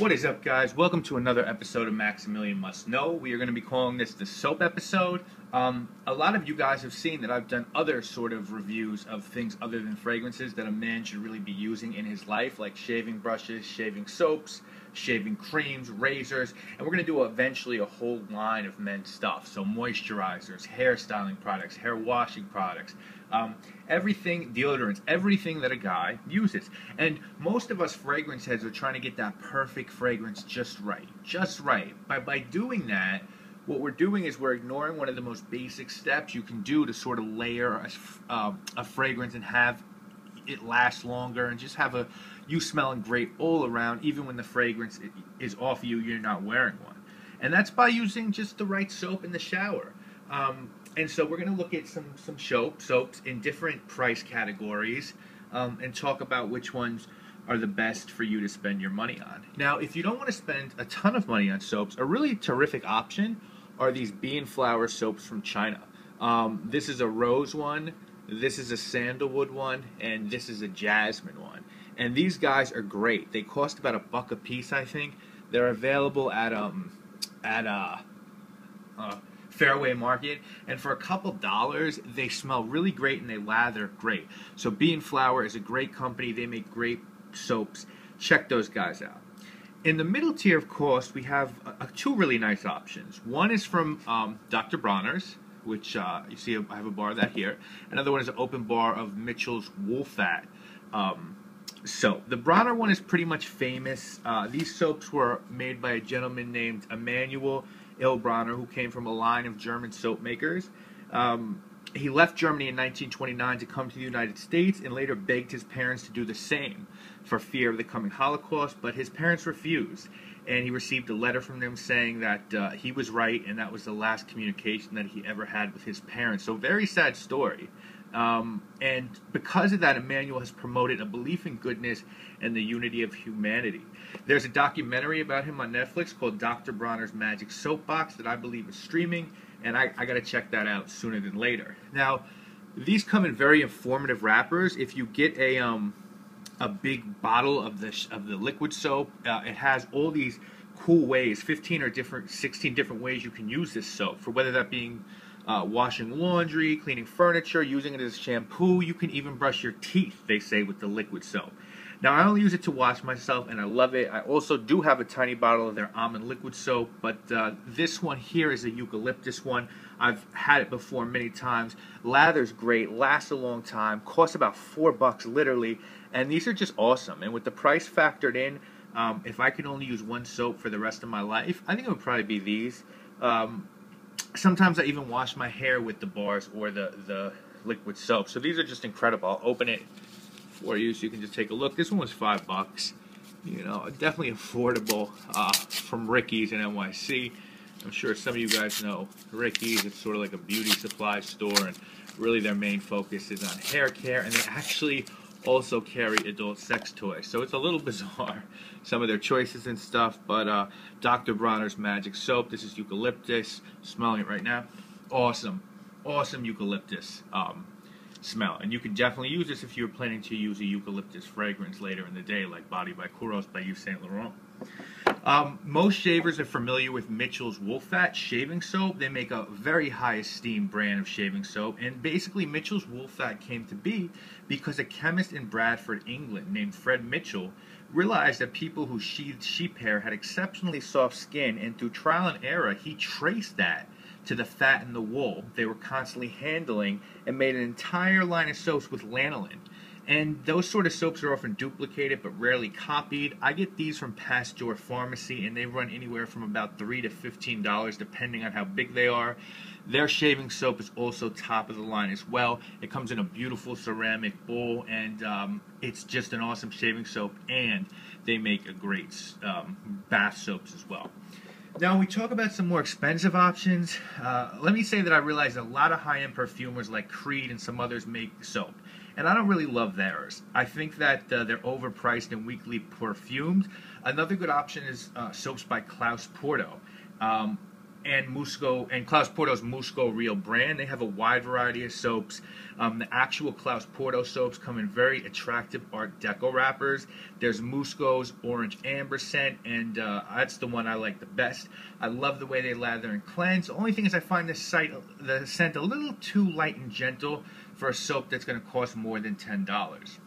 What is up, guys? Welcome to another episode of Maximilian Must Know. We are going to be calling this the soap episode. Um, a lot of you guys have seen that I've done other sort of reviews of things other than fragrances that a man should really be using in his life, like shaving brushes, shaving soaps, shaving creams, razors, and we're going to do eventually a whole line of men's stuff. So, moisturizers, hair styling products, hair washing products, um, everything, deodorants, everything that a guy uses. And most of us fragrance heads are trying to get that perfect fragrance just right. Just right. By, by doing that, what we're doing is we're ignoring one of the most basic steps you can do to sort of layer a, uh, a fragrance and have it last longer and just have a you smelling great all around even when the fragrance is off you you're not wearing one and that's by using just the right soap in the shower um, and so we're going to look at some some soap soaps in different price categories um, and talk about which ones are the best for you to spend your money on. Now, if you don't want to spend a ton of money on soaps, a really terrific option are these bee and flower soaps from China. Um, this is a rose one, this is a sandalwood one, and this is a jasmine one. And these guys are great. They cost about a buck a piece, I think. They're available at um at uh, uh Fairway Market, and for a couple dollars, they smell really great and they lather great. So Bee and Flower is a great company. They make great soaps. Check those guys out. In the middle tier of course, we have uh, two really nice options. One is from um, Dr. Bronner's, which uh, you see I have a bar of that here. Another one is an open bar of Mitchell's Wool Fat um, so The Bronner one is pretty much famous. Uh, these soaps were made by a gentleman named Emanuel Heilbronner, who came from a line of German soap makers. Um, he left Germany in 1929 to come to the United States and later begged his parents to do the same for fear of the coming Holocaust, but his parents refused. And he received a letter from them saying that uh, he was right and that was the last communication that he ever had with his parents. So, very sad story. Um, and because of that, Emanuel has promoted a belief in goodness and the unity of humanity. There's a documentary about him on Netflix called Dr. Bronner's Magic Soapbox that I believe is streaming and I, I got to check that out sooner than later. Now, these come in very informative wrappers. If you get a um, a big bottle of the of the liquid soap, uh, it has all these cool ways, 15 or different, 16 different ways you can use this soap for whether that being uh, washing laundry, cleaning furniture, using it as shampoo. You can even brush your teeth. They say with the liquid soap. Now, I only use it to wash myself, and I love it. I also do have a tiny bottle of their almond liquid soap, but uh, this one here is a eucalyptus one. I've had it before many times. Lather's great, lasts a long time, costs about four bucks literally, and these are just awesome. And with the price factored in, um, if I could only use one soap for the rest of my life, I think it would probably be these. Um, sometimes I even wash my hair with the bars or the, the liquid soap. So these are just incredible. I'll open it for you so you can just take a look. This one was five bucks. You know, definitely affordable uh, from Ricky's in NYC. I'm sure some of you guys know Ricky's. It's sort of like a beauty supply store, and really their main focus is on hair care, and they actually also carry adult sex toys. So it's a little bizarre, some of their choices and stuff. But uh, Dr. Bronner's Magic Soap. This is eucalyptus. Smelling it right now. Awesome, awesome eucalyptus. Um, smell. And you can definitely use this if you're planning to use a eucalyptus fragrance later in the day, like Body by Kouros by Yves Saint Laurent. Um, most shavers are familiar with Mitchell's Wool Fat shaving soap. They make a very high esteemed brand of shaving soap, and basically Mitchell's Wool Fat came to be because a chemist in Bradford, England, named Fred Mitchell, realized that people who sheathed sheep hair had exceptionally soft skin, and through trial and error, he traced that to the fat in the wool they were constantly handling and made an entire line of soaps with lanolin. And those sort of soaps are often duplicated but rarely copied. I get these from Pasteur Pharmacy and they run anywhere from about 3 to $15 depending on how big they are. Their shaving soap is also top of the line as well. It comes in a beautiful ceramic bowl and um, it's just an awesome shaving soap and they make a great um, bath soaps as well. Now, we talk about some more expensive options. Uh, let me say that I realize a lot of high end perfumers like Creed and some others make soap. And I don't really love theirs. I think that uh, they're overpriced and weakly perfumed. Another good option is uh, soaps by Claus Porto. Um, and Musgo and Claus Porto's Musgo Real brand. They have a wide variety of soaps. Um, the actual Claus Porto soaps come in very attractive Art Deco wrappers. There's Musgo's Orange Amber scent, and uh, that's the one I like the best. I love the way they lather and cleanse. The only thing is I find this site, the scent a little too light and gentle for a soap that's going to cost more than ten dollars.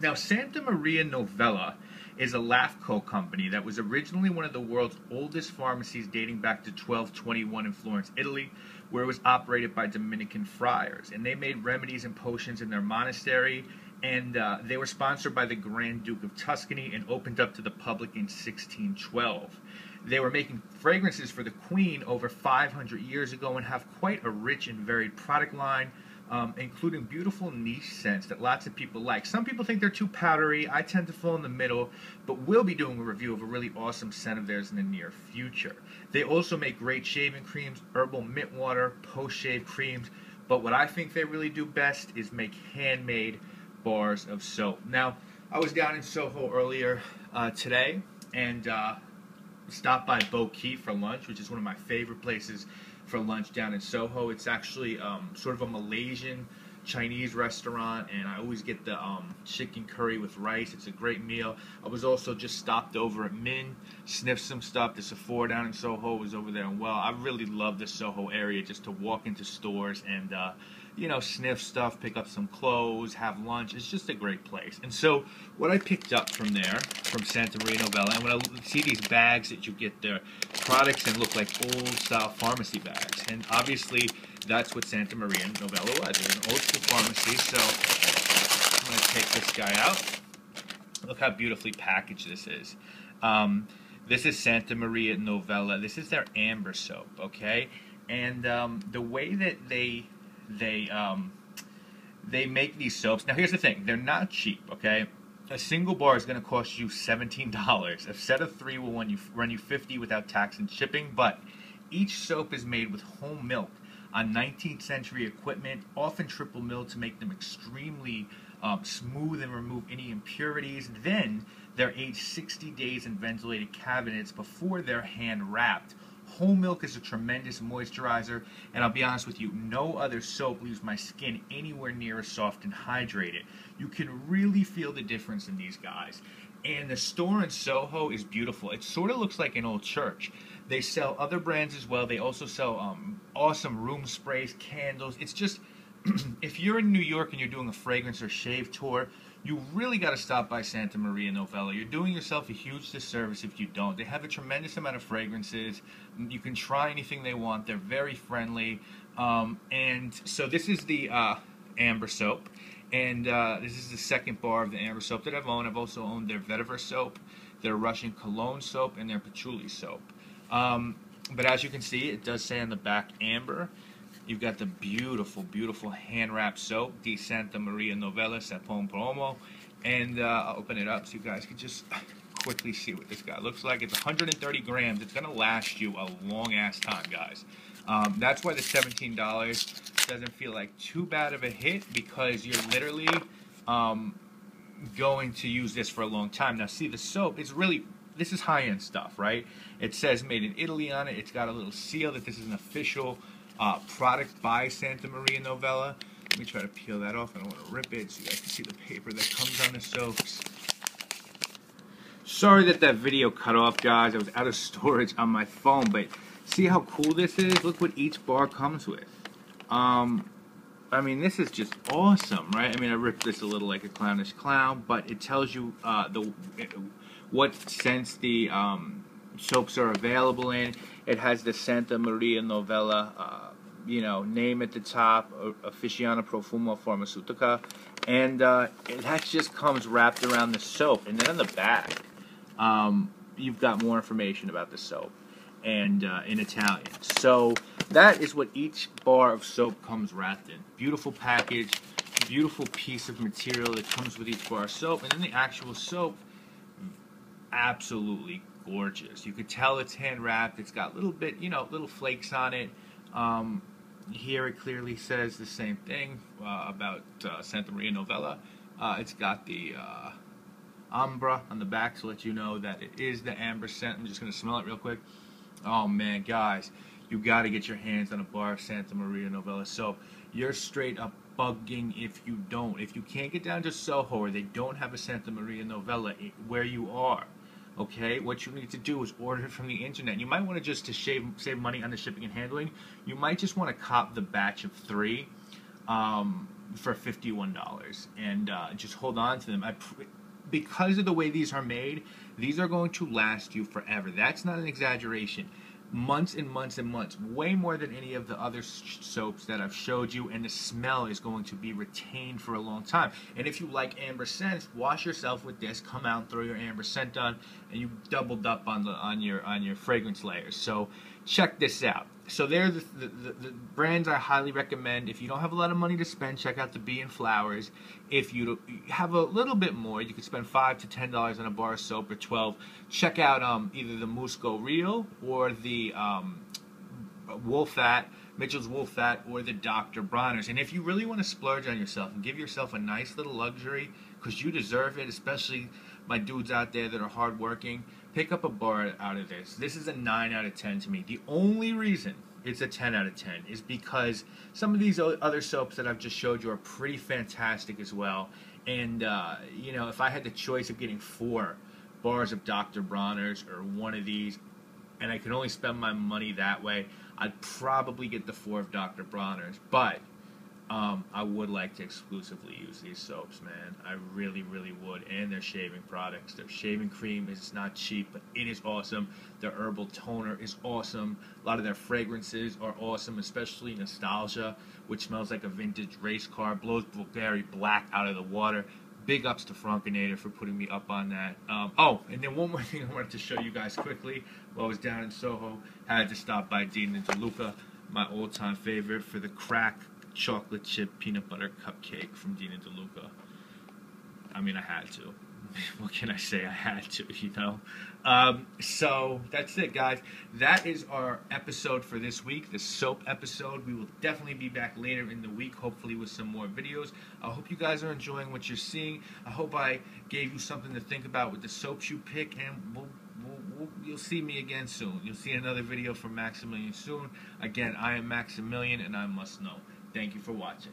Now, Santa Maria Novella is a LAFCO company that was originally one of the world's oldest pharmacies dating back to 1221 in Florence, Italy, where it was operated by Dominican friars. And they made remedies and potions in their monastery, and uh, they were sponsored by the Grand Duke of Tuscany and opened up to the public in 1612. They were making fragrances for the Queen over 500 years ago and have quite a rich and varied product line um, including beautiful niche scents that lots of people like. Some people think they're too powdery. I tend to fall in the middle, but we'll be doing a review of a really awesome scent of theirs in the near future. They also make great shaving creams, herbal mint water, post-shave creams, but what I think they really do best is make handmade bars of soap. Now, I was down in Soho earlier uh, today and uh, stopped by Bo Ky for lunch, which is one of my favorite places for lunch down in Soho. It's actually um, sort of a Malaysian Chinese restaurant, and I always get the um, chicken curry with rice. It's a great meal. I was also just stopped over at MiN, sniffed some stuff. The Sephora down in Soho was over there, and well, I really love the Soho area just to walk into stores and uh, you know, sniff stuff, pick up some clothes, have lunch. It's just a great place. And so, what I picked up from there, from Santa Maria Novella, and when I see these bags that you get there, products and look like old style pharmacy bags. And obviously, that's what Santa Maria Novella was. It was an old school pharmacy. So, I'm going to take this guy out. Look how beautifully packaged this is. Um, this is Santa Maria Novella. This is their amber soap, okay? And um, the way that they they um, they make these soaps. Now here's the thing: they're not cheap. Okay, a single bar is going to cost you seventeen dollars. A set of three will run you run you fifty without tax and shipping. But each soap is made with whole milk on 19th century equipment, often triple milled to make them extremely um, smooth and remove any impurities. Then they're aged 60 days in ventilated cabinets before they're hand wrapped Whole milk is a tremendous moisturizer, and I'll be honest with you, no other soap leaves my skin anywhere near as soft and hydrated. You can really feel the difference in these guys. And the store in Soho is beautiful. It sort of looks like an old church. They sell other brands as well. They also sell um, awesome room sprays, candles. It's just, if you're in New York and you're doing a fragrance or shave tour, you really got to stop by Santa Maria Novella. You're doing yourself a huge disservice if you don't. They have a tremendous amount of fragrances. You can try anything they want. They're very friendly. Um, and so this is the uh, Amber soap. And uh, this is the second bar of the Amber soap that I've owned. I've also owned their Vetiver soap, their Russian cologne soap, and their patchouli soap. Um, but as you can see, it does say on the back Amber. You've got the beautiful, beautiful hand wrapped soap, Di Santa Maria Novella Sapone Promo. And uh, I'll open it up so you guys can just quickly see what this guy looks like. It's 130 grams. It's going to last you a long ass time, guys. Um, that's why the $17 doesn't feel like too bad of a hit because you're literally um, going to use this for a long time. Now, see, the soap is really, this is high end stuff, right? It says made in Italy on it. It's got a little seal that this is an official uh, product by Santa Maria Novella. Let me try to peel that off. I don't want to rip it so you guys can see the paper that comes on the soaps. Sorry that that video cut off, guys. I was out of storage on my phone, but see how cool this is? Look what each bar comes with. Um, I mean, this is just awesome, right? I mean, I ripped this a little like a clownish clown, but it tells you uh, the what scents the um, soaps are available in. It has the Santa Maria Novella uh, you know, name at the top, Officina Profumo Farmaceutica, and uh, that just comes wrapped around the soap. And then on the back, um, you've got more information about the soap and uh, in Italian. So that is what each bar of soap comes wrapped in. Beautiful package, beautiful piece of material that comes with each bar of soap, and then the actual soap, absolutely gorgeous. You could tell it's hand wrapped. It's got little bit, you know, little flakes on it. Um, here it clearly says the same thing uh, about uh, Santa Maria Novella. Uh, it's got the uh, Ambra on the back to let you know that it is the amber scent. I'm just going to smell it real quick. Oh man, guys, you got to get your hands on a bar of Santa Maria Novella soap. You're straight up bugging if you don't. If you can't get down to Soho or they don't have a Santa Maria Novella where you are, okay, what you need to do is order it from the internet. You might want to just to save save money on the shipping and handling. You might just want to cop the batch of three um, for fifty one dollars and uh, just hold on to them. I because of the way these are made, these are going to last you forever. That's not an exaggeration months and months and months, way more than any of the other soaps that I've showed you, and the smell is going to be retained for a long time. And if you like amber scents, wash yourself with this. Come out, throw your amber scent on, and you doubled up on the on your on your fragrance layers. So check this out. So they're the, the, the, the, brands I highly recommend. If you don't have a lot of money to spend, check out the Bee and Flowers. If you have a little bit more, you can spend five to ten dollars on a bar of soap or twelve. Check out um, either the Musgo Real or the um, Wool Fat, Mitchell's Wool Fat, or the Dr. Bronner's. And if you really want to splurge on yourself and give yourself a nice little luxury, because you deserve it, especially my dudes out there that are hardworking, pick up a bar out of this. This is a 9 out of 10 to me. The only reason it's a 10 out of 10 is because some of these other soaps that I've just showed you are pretty fantastic as well. And, uh, you know, if I had the choice of getting four bars of Dr. Bronner's or one of these, and I could only spend my money that way, I'd probably get the four of Dr. Bronner's. But um, I would like to exclusively use these soaps, man. I really, really would. And their shaving products. Their shaving cream is not cheap, but it is awesome. Their herbal toner is awesome. A lot of their fragrances are awesome, especially Nostalgia, which smells like a vintage race car, blows Bulgari black out of the water. Big ups to Frankinator for putting me up on that. Um, oh, and then one more thing I wanted to show you guys quickly. While I was down in Soho, had to stop by Dean and DeLuca, my old-time favorite for the crack chocolate chip peanut butter cupcake from Dean and DeLuca. I mean, I had to. what can I say? I had to, you know. Um, so that's it, guys. That is our episode for this week, the soap episode. We will definitely be back later in the week, hopefully with some more videos. I hope you guys are enjoying what you're seeing. I hope I gave you something to think about with the soaps you pick, and we'll We'll, we'll, you'll see me again soon. You'll see another video from Maximilian soon. Again, I am Maximilian, and I must know. Thank you for watching.